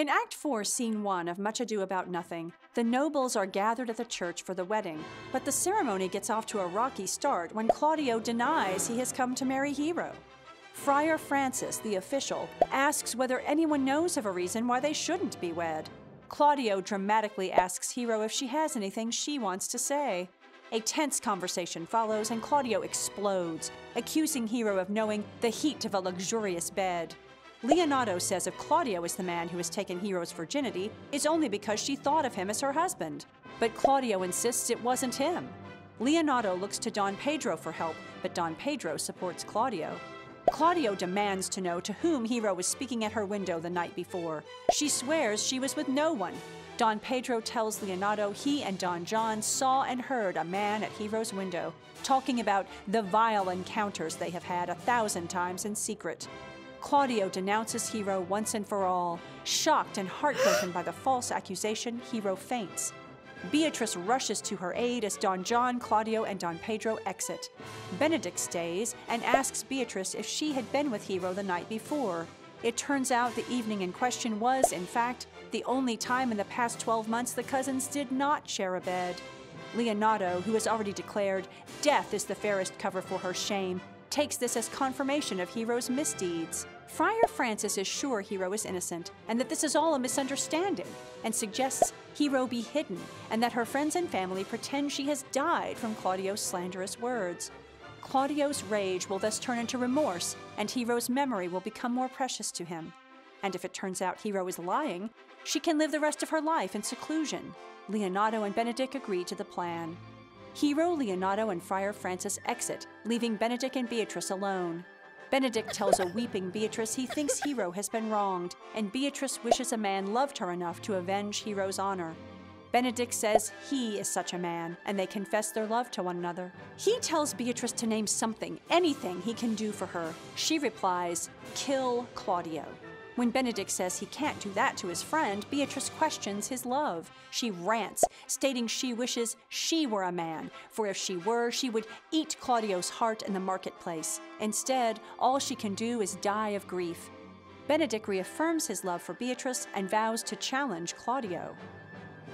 In Act 4, Scene 1 of Much Ado About Nothing, the nobles are gathered at the church for the wedding, but the ceremony gets off to a rocky start when Claudio denies he has come to marry Hero. Friar Francis, the official, asks whether anyone knows of a reason why they shouldn't be wed. Claudio dramatically asks Hero if she has anything she wants to say. A tense conversation follows, and Claudio explodes, accusing Hero of knowing the heat of a luxurious bed. Leonato says if Claudio is the man who has taken Hero's virginity, it's only because she thought of him as her husband. But Claudio insists it wasn't him. Leonato looks to Don Pedro for help, but Don Pedro supports Claudio. Claudio demands to know to whom Hero was speaking at her window the night before. She swears she was with no one. Don Pedro tells Leonato he and Don John saw and heard a man at Hero's window, talking about the vile encounters they have had a thousand times in secret. Claudio denounces Hero once and for all. Shocked and heartbroken by the false accusation, Hero faints. Beatrice rushes to her aid as Don John, Claudio, and Don Pedro exit. Benedick stays and asks Beatrice if she had been with Hero the night before. It turns out the evening in question was, in fact, the only time in the past 12 months the cousins did not share a bed. Leonato, who has already declared death is the fairest cover for her shame, takes this as confirmation of Hero's misdeeds. Friar Francis is sure Hero is innocent and that this is all a misunderstanding, and suggests Hero be hidden and that her friends and family pretend she has died from Claudio's slanderous words. Claudio's rage will thus turn into remorse, and Hero's memory will become more precious to him. And if it turns out Hero is lying, she can live the rest of her life in seclusion. Leonato and Benedick agree to the plan. Hero, Leonato, and Friar Francis exit, leaving Benedick and Beatrice alone. Benedick tells a weeping Beatrice he thinks Hero has been wronged, and Beatrice wishes a man loved her enough to avenge Hero's honor. Benedick says he is such a man, and they confess their love to one another. He tells Beatrice to name something, anything he can do for her. She replies, Kill Claudio. When Benedick says he can't do that to his friend, Beatrice questions his love. She rants, stating she wishes she were a man, for if she were, she would eat Claudio's heart in the marketplace. Instead, all she can do is die of grief. Benedick reaffirms his love for Beatrice and vows to challenge Claudio.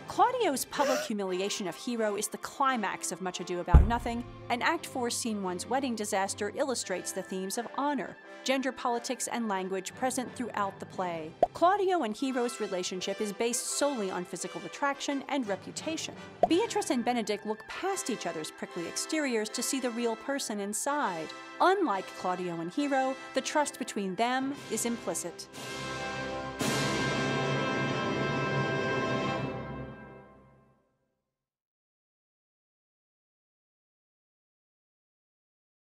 Claudio's public humiliation of Hero is the climax of Much Ado About Nothing, and Act 4, Scene 1's wedding disaster illustrates the themes of honor, gender politics, and language present throughout the play. Claudio and Hero's relationship is based solely on physical attraction and reputation. Beatrice and Benedick look past each other's prickly exteriors to see the real person inside. Unlike Claudio and Hero, the trust between them is implicit.